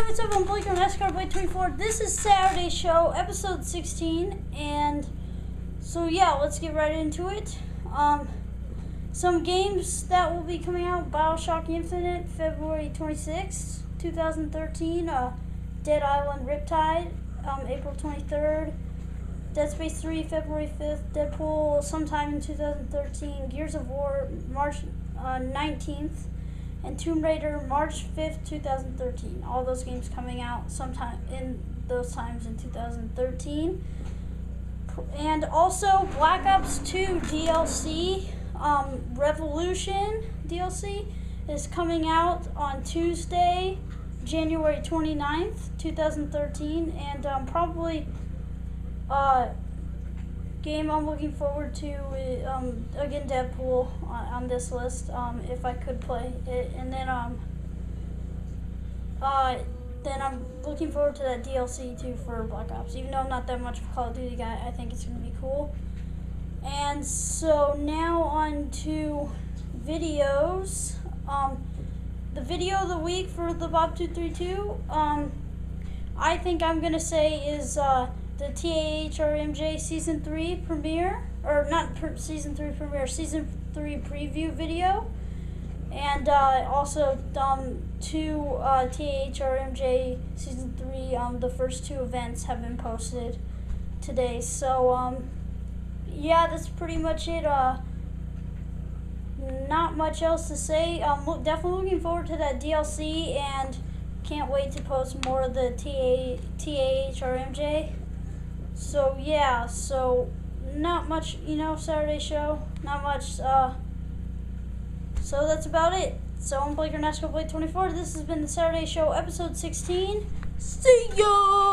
what's up? I'm Blake on NASCAR Blade 24. This is Saturday show, episode 16, and so yeah, let's get right into it. Um, some games that will be coming out: Bioshock Infinite, February 26th, 2013. Uh, Dead Island Riptide, um, April 23rd. Dead Space 3, February 5th. Deadpool, sometime in 2013. Gears of War, March uh, 19th and Tomb Raider March 5th, 2013. All those games coming out sometime in those times in 2013. And also Black Ops 2 DLC, um, Revolution DLC is coming out on Tuesday, January 29th, 2013, and um, probably uh, game I'm looking forward to is, um, again Deadpool on, on this list um, if I could play it. And then um uh then I'm looking forward to that DLC too for Black Ops. Even though I'm not that much of a Call of Duty guy I think it's gonna be cool. And so now on to videos. Um the video of the week for the Bob 232 um I think I'm gonna say is uh the TAHRMJ season three premiere, or not per, season three premiere, season three preview video, and uh, also um, two uh, TAHRMJ season three. Um, the first two events have been posted today. So um, yeah, that's pretty much it. Uh, not much else to say. I'm definitely looking forward to that DLC and can't wait to post more of the TA, TAHRMJ. So yeah, so not much, you know, Saturday show, not much. Uh, so that's about it. So I'm Blake NASCAR Blade 24. This has been the Saturday show, episode 16. See ya.